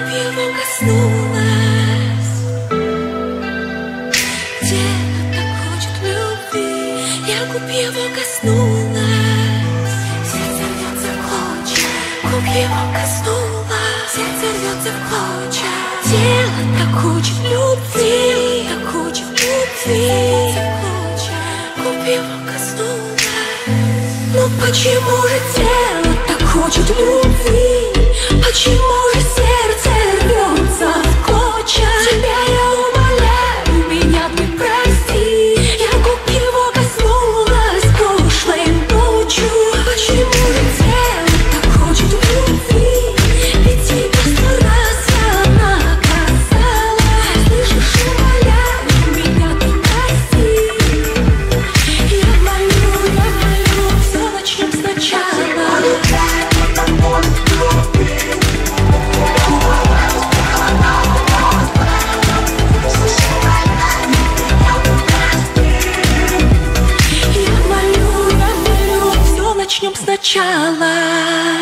его коснулась. Где-то так хочет любви? Я губ его коснулась. Сердце рвется в клочья. Губ его коснулась. Сердце рвется в клочья. Тело так хочет любви. Так хочет любви. Губ его коснулась. Но почему же тело так хочет любви? Почему child like.